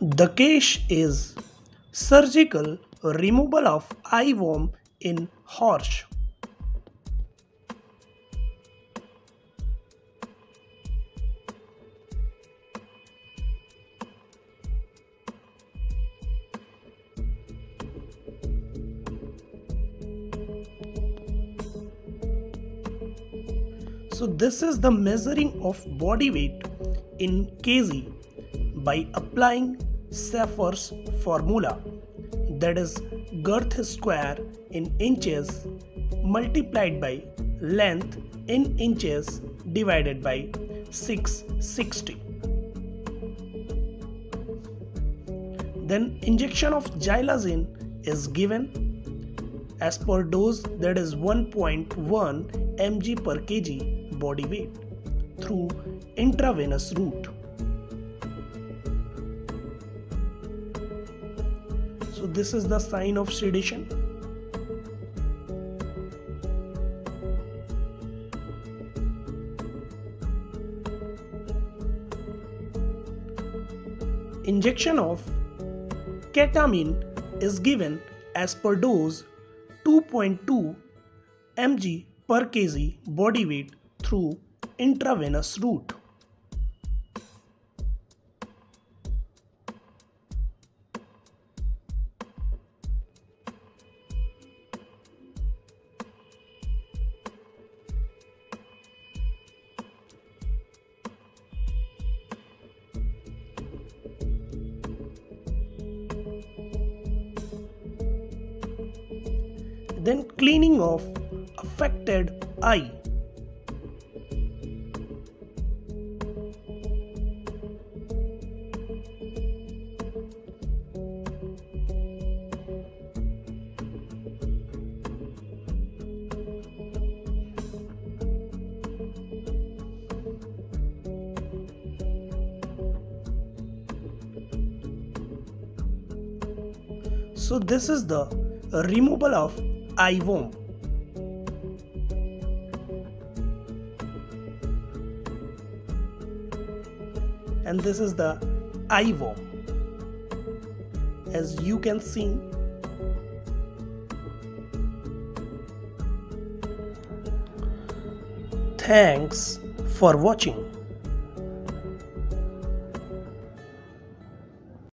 The case is surgical removal of eye worm in horse. So this is the measuring of body weight in kg by applying Schafer's formula that is girth square in inches multiplied by length in inches divided by 660. Then injection of xylazine is given as per dose that is 1.1 mg per kg body weight through intravenous route. So this is the sign of sedation. Injection of ketamine is given as per dose 2.2 mg per kg body weight through intravenous route. Then cleaning of affected eye. So this is the removal of eye. And this is the worm. As you can see, thanks for watching.